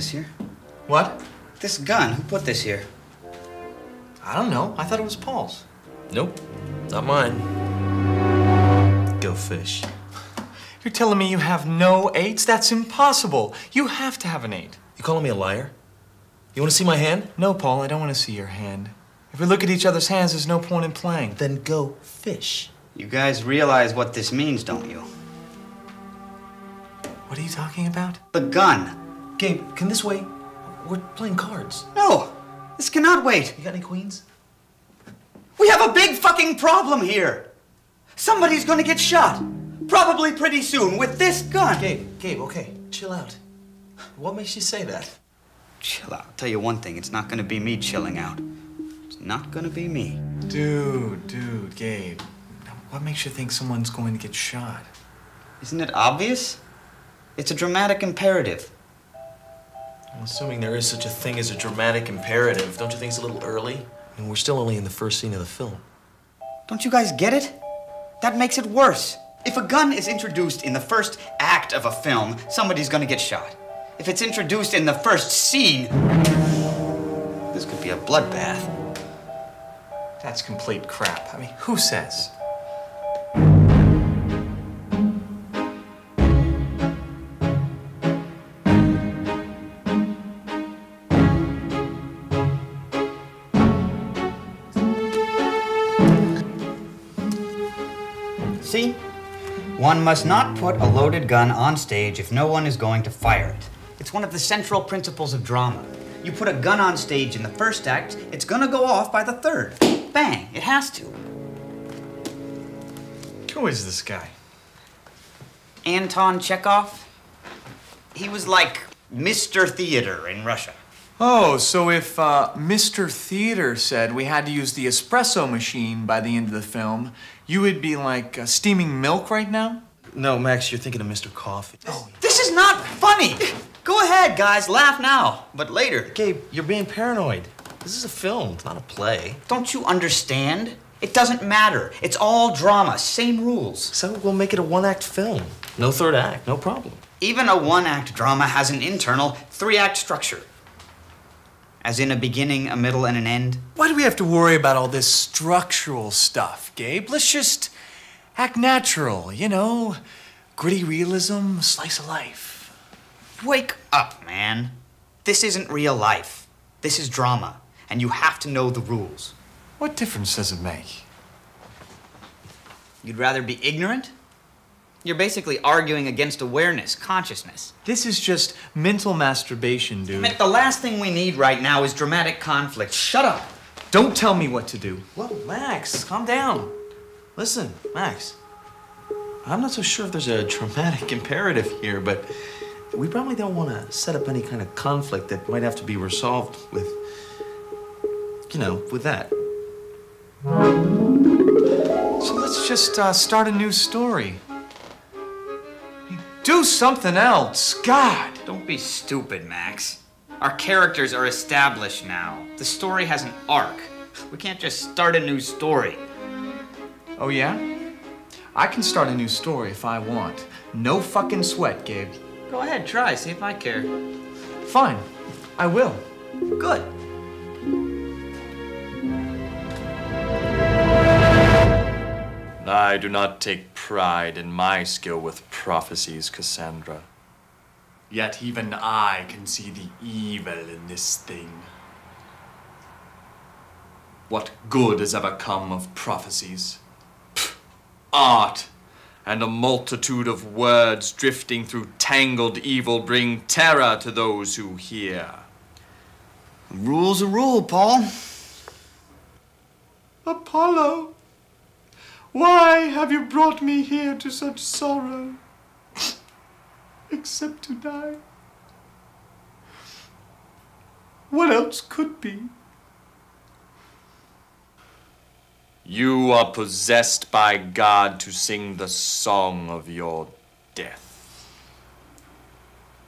put this here? What? This gun, who put this here? I don't know. I thought it was Paul's. Nope, not mine. Go fish. You're telling me you have no eights? That's impossible. You have to have an eight. You calling me a liar? You want to see my hand? No, Paul, I don't want to see your hand. If we look at each other's hands, there's no point in playing. Then go fish. You guys realize what this means, don't you? What are you talking about? The gun. Gabe, can this wait? We're playing cards. No, this cannot wait. You got any queens? We have a big fucking problem here. Somebody's gonna get shot. Probably pretty soon with this gun. Gabe, Gabe, okay, chill out. What makes you say that? Chill out. I'll tell you one thing, it's not gonna be me chilling out. It's not gonna be me. Dude, dude, Gabe. What makes you think someone's going to get shot? Isn't it obvious? It's a dramatic imperative. I'm assuming there is such a thing as a dramatic imperative. Don't you think it's a little early? And we're still only in the first scene of the film. Don't you guys get it? That makes it worse. If a gun is introduced in the first act of a film, somebody's gonna get shot. If it's introduced in the first scene, this could be a bloodbath. That's complete crap. I mean, who says? One must not put a loaded gun on stage if no one is going to fire it. It's one of the central principles of drama. You put a gun on stage in the first act, it's gonna go off by the third. Bang, it has to. Who is this guy? Anton Chekhov? He was like Mr. Theater in Russia. Oh, so if uh, Mr. Theater said we had to use the espresso machine by the end of the film, you would be like uh, steaming milk right now? No, Max, you're thinking of Mr. Coffee. Oh, this is not funny! Go ahead, guys, laugh now, but later. Gabe, you're being paranoid. This is a film, it's not a play. Don't you understand? It doesn't matter. It's all drama, same rules. So we'll make it a one act film. No third act, no problem. Even a one act drama has an internal three act structure. As in a beginning, a middle, and an end. Why do we have to worry about all this structural stuff, Gabe? Let's just act natural, you know? Gritty realism, slice of life. Wake up, man. This isn't real life. This is drama, and you have to know the rules. What difference does it make? You'd rather be ignorant? You're basically arguing against awareness, consciousness. This is just mental masturbation, dude. Mick, the last thing we need right now is dramatic conflict. Shut up. Don't tell me what to do. Whoa, Max, calm down. Listen, Max. I'm not so sure if there's a dramatic imperative here, but we probably don't want to set up any kind of conflict that might have to be resolved with, you know, with that. So let's just uh, start a new story. Do something else. God. Don't be stupid, Max. Our characters are established now. The story has an arc. We can't just start a new story. Oh, yeah? I can start a new story if I want. No fucking sweat, Gabe. Go ahead, try, see if I care. Fine. I will. Good. I do not take pride in my skill with prophecies, Cassandra. Yet even I can see the evil in this thing. What good has ever come of prophecies? Pfft, art and a multitude of words drifting through tangled evil bring terror to those who hear. Rule's a rule, Paul. Apollo, why have you brought me here to such sorrow? Except to die. What else could be? You are possessed by God to sing the song of your death.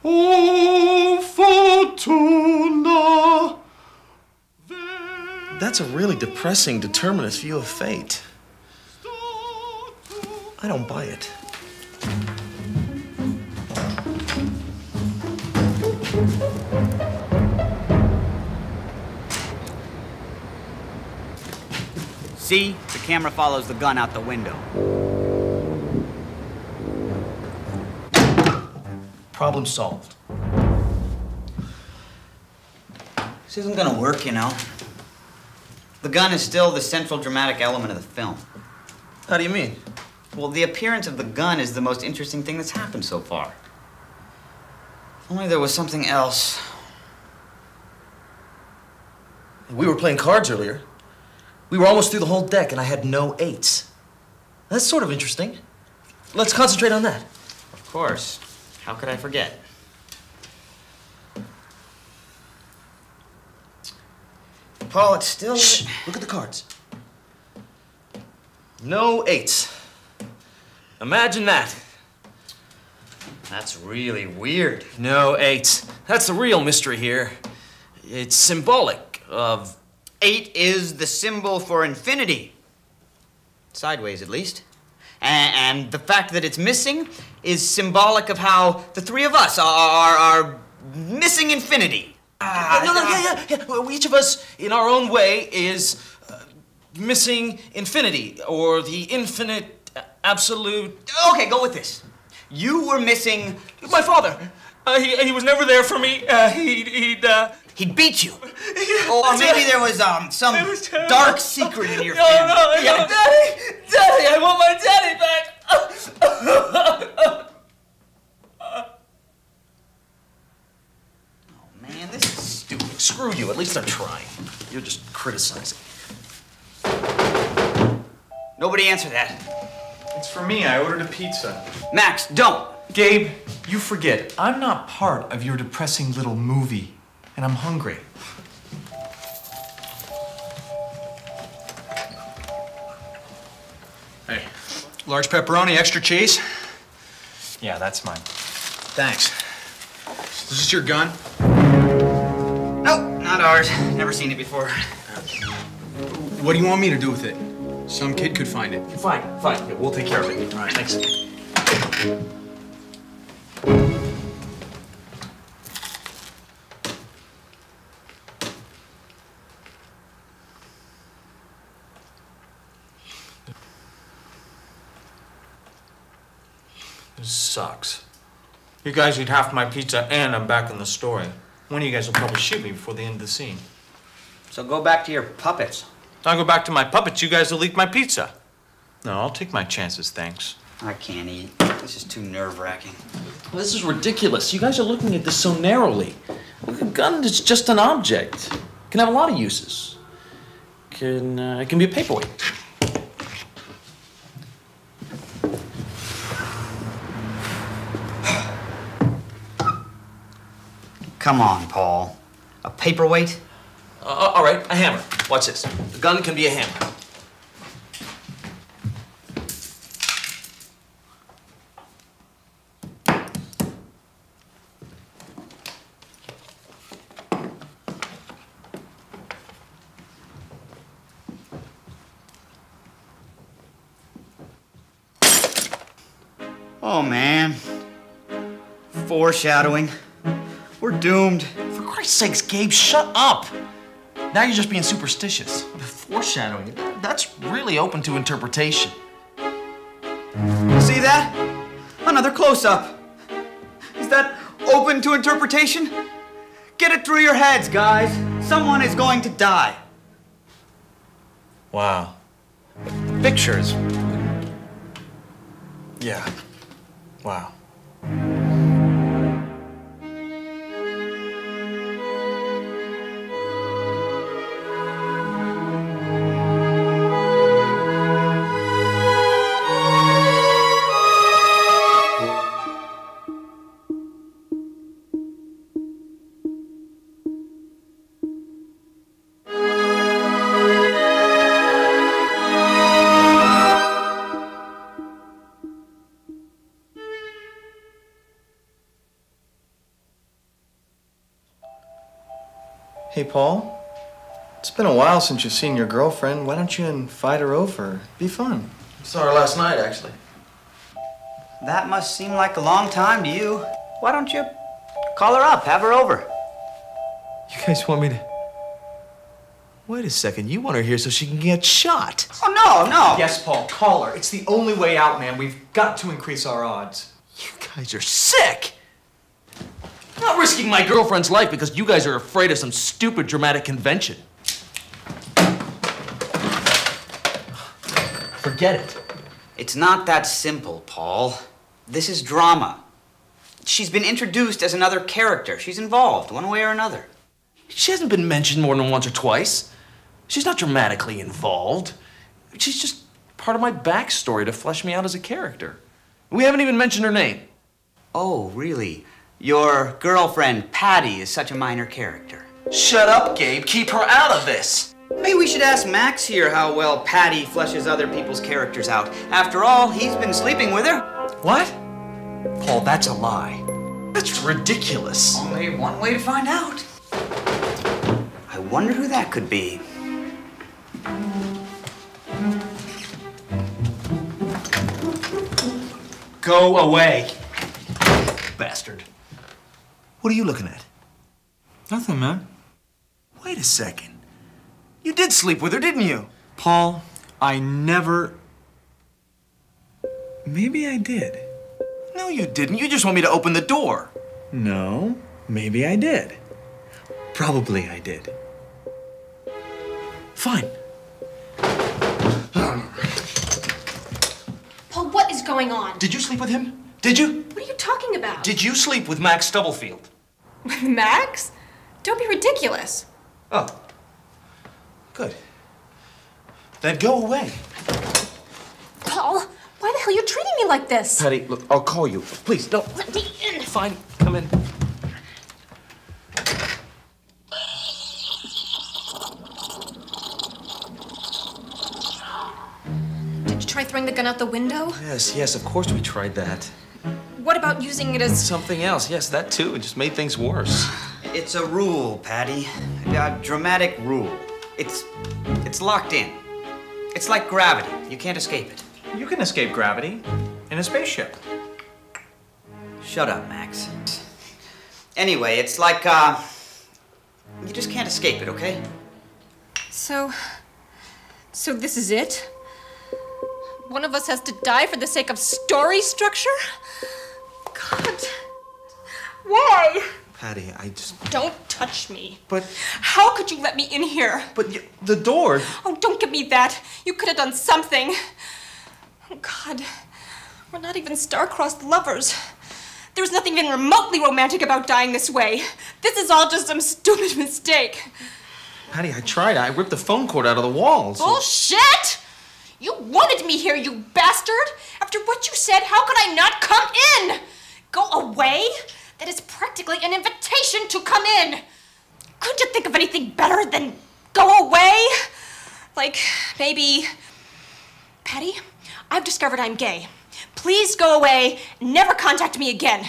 Oh, Fortuna! That's a really depressing, determinist view of fate. I don't buy it. See? The camera follows the gun out the window. Problem solved. This isn't gonna work, you know. The gun is still the central dramatic element of the film. How do you mean? Well, the appearance of the gun is the most interesting thing that's happened so far. If only there was something else. We were playing cards earlier. We were almost through the whole deck and I had no eights. That's sort of interesting. Let's concentrate on that. Of course. How could I forget? Paul, it's still. Shh, look at the cards. No eights. Imagine that. That's really weird. No eight. That's the real mystery here. It's symbolic of. Eight is the symbol for infinity. Sideways, at least. And, the fact that it's missing is symbolic of how the three of us are, are, are missing infinity. no, no, yeah, yeah, yeah. Each of us, in our own way, is uh, missing infinity, or the infinite, uh, absolute. Okay, go with this. You were missing. My father. Uh, he, he was never there for me. Uh, he, he'd. Uh... He beat you. or maybe there was um some was dark secret in your No, family. no, no, Yeah. Daddy! Daddy, I want my daddy back! Oh man, this is stupid. Screw you, at least I'm trying. You're just criticizing. Nobody answer that. It's for me. I ordered a pizza. Max, don't. Gabe, you forget. I'm not part of your depressing little movie, and I'm hungry. Hey, large pepperoni, extra cheese. Yeah, that's mine. Thanks. Is this your gun? Nope, not ours. Never seen it before. What do you want me to do with it? Some kid could find it. Fine, fine. Yeah, we'll take care of it. All right, thanks. This sucks. You guys eat half my pizza and I'm back in the story. One of you guys will probably shoot me before the end of the scene. So go back to your puppets. I'll go back to my puppets, you guys will eat my pizza. No, I'll take my chances, thanks. I can't eat. This is too nerve wracking. This is ridiculous. You guys are looking at this so narrowly. Look, a gun is just an object. It can have a lot of uses. Can uh, it can be a paperweight. Come on, Paul. A paperweight? Uh, all right, a hammer. Watch this. The gun can be a hammer. Oh, man. Foreshadowing. We're doomed. For Christ's sakes, Gabe, shut up. Now you're just being superstitious. Foreshadowing, that's really open to interpretation. See that? Another close up. Is that open to interpretation? Get it through your heads, guys. Someone is going to die. Wow. The pictures. Yeah. Wow. Hey, Paul. It's been a while since you've seen your girlfriend. Why don't you invite her over? Be fun. I Saw her last night, actually. That must seem like a long time to you. Why don't you call her up, have her over? You guys want me to Wait a second. You want her here so she can get shot. Oh, no, no. Yes, Paul, call her. It's the only way out, man. We've got to increase our odds. You guys are sick. I'm not risking my girlfriend's life because you guys are afraid of some stupid dramatic convention. Forget it. It's not that simple, Paul. This is drama. She's been introduced as another character. She's involved, one way or another. She hasn't been mentioned more than once or twice. She's not dramatically involved. She's just part of my backstory to flesh me out as a character. We haven't even mentioned her name. Oh, really? Your girlfriend, Patty, is such a minor character. Shut up, Gabe. Keep her out of this. Maybe we should ask Max here how well Patty fleshes other people's characters out. After all, he's been sleeping with her. What? Paul, that's a lie. That's ridiculous. Only one way to find out. I wonder who that could be. Go away. Bastard. What are you looking at? Nothing, man. Wait a second. You did sleep with her, didn't you? Paul, I never. Maybe I did. No, you didn't. You just want me to open the door. No, maybe I did. Probably I did. Fine. Paul, what is going on? Did you sleep with him? Did you? What are you talking about? Did you sleep with Max Stubblefield? Max? Don't be ridiculous. Oh. Good. Then go away. Paul, why the hell are you treating me like this? Patty, look, I'll call you. Please, no. Let me in. Fine, come in. Did you try throwing the gun out the window? Yes, yes, of course we tried that. What about using it as. Something else, yes, that too. It just made things worse. It's a rule, Patty. A dramatic rule. It's it's locked in. It's like gravity. You can't escape it. You can escape gravity in a spaceship. Shut up, Max. Anyway, it's like uh you just can't escape it, okay? So. So this is it? One of us has to die for the sake of story structure? Why? Patty, I just. Don't touch me. But. How could you let me in here? But y- the door. Oh, don't give me that. You could have done something. Oh, God. We're not even star-crossed lovers. There's nothing even remotely romantic about dying this way. This is all just some stupid mistake. Patty, I tried. I ripped the phone cord out of the wall. so- Bullshit! You wanted me here, you bastard! After what you said, how could I not come in? Go away? That is practically an invitation to come in. Couldn't you think of anything better than go away? Like, maybe. Patty, I've discovered I'm gay. Please go away, never contact me again.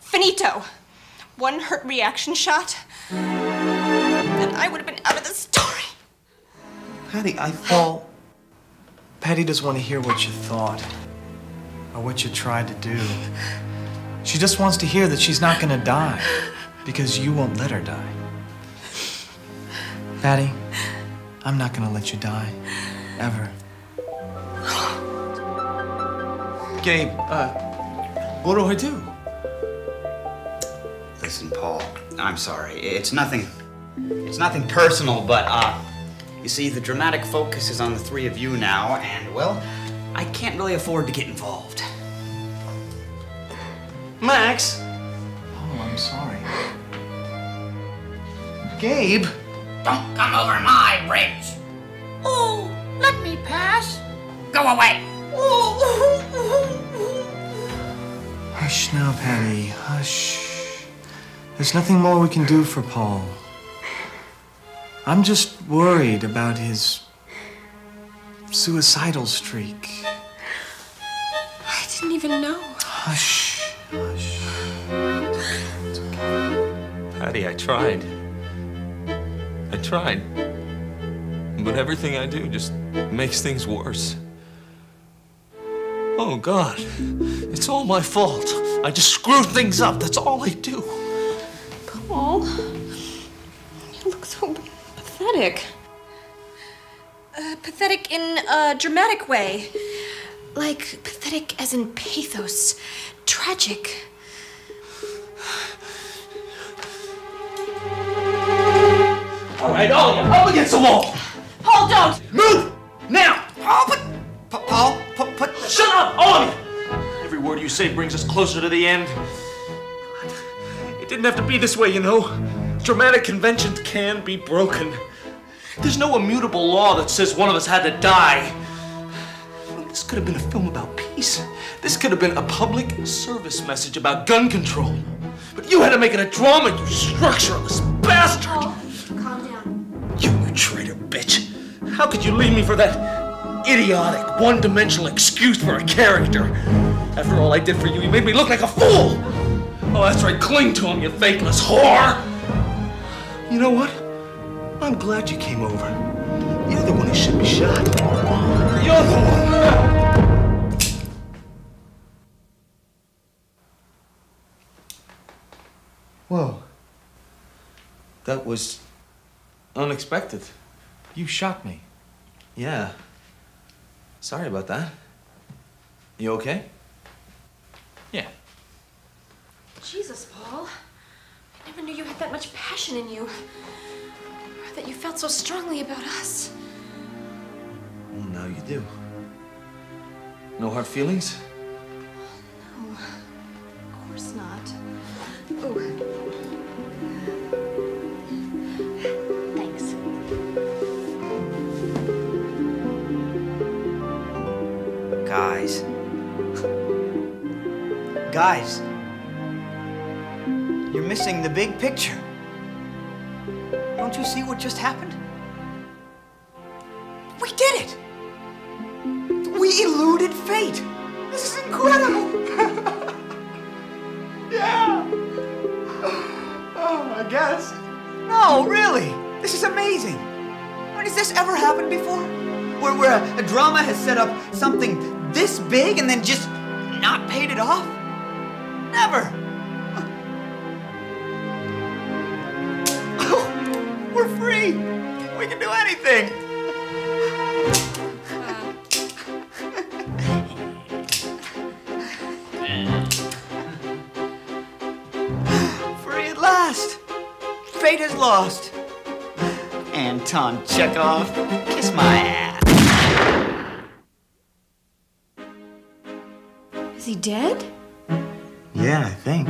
Finito. One hurt reaction shot, and I would have been out of the story. Patty, I thought. Patty doesn't want to hear what you thought or what you tried to do. She just wants to hear that she's not going to die because you won't let her die. Patty, I'm not going to let you die. Ever. Gabe, uh, what do I do? Listen, Paul, I'm sorry. It's nothing. It's nothing personal, but uh, you see, the dramatic focus is on the three of you now, and well, I can't really afford to get involved. Max! Oh, I'm sorry. Gabe! Don't come over my bridge. Oh, let me pass. Go away. Hush now, Patty. Hush. There's nothing more we can do for Paul. I'm just worried about his suicidal streak. I didn't even know. Hush. Hush. Patty, I tried. I tried. But everything I do just makes things worse. Oh, God. It's all my fault. I just screw things up. That's all I do. Paul, you look so pathetic. Uh, pathetic in a dramatic way. Like, pathetic as in pathos, tragic. All right, all of you, up against the wall. Paul, don't! Move! Now! Paul, but, Pa- Paul, put, put, Shut up, all of you! Every word you say brings us closer to the end. It didn't have to be this way, you know. Dramatic conventions can be broken. There's no immutable law that says one of us had to die. This could have been a film about peace. This could have been a public service message about gun control. But you had to make it a drama, you structureless bastard! Oh, calm down. You, you traitor bitch! How could you leave me for that idiotic, one-dimensional excuse for a character? After all I did for you, you made me look like a fool! Oh, that's right, cling to him, you faithless whore! You know what? I'm glad you came over. You're the one who should be shot. You're the one! Whoa. That was unexpected. You shot me. Yeah. Sorry about that. You okay? Yeah. Jesus, Paul. I never knew you had that much passion in you. Or that you felt so strongly about us. Do. No hard feelings? No, of course not. Oh. Thanks. Guys. Guys. You're missing the big picture. Don't you see what just happened? Never! Oh, we're free! We can do anything! Free at last! Fate is lost! Anton Chekhov, kiss my ass. Is he dead? Yeah, I think.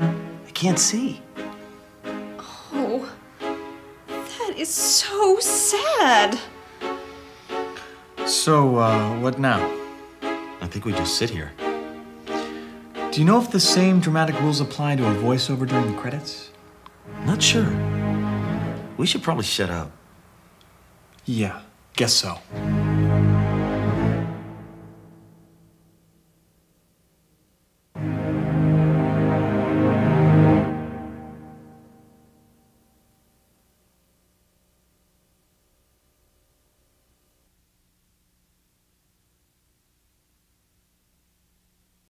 I can't see. Oh. That is so sad. So, uh, what now? I think we just sit here. Do you know if the same dramatic rules apply to a voiceover during the credits? Not sure. We should probably shut up. Yeah, guess so.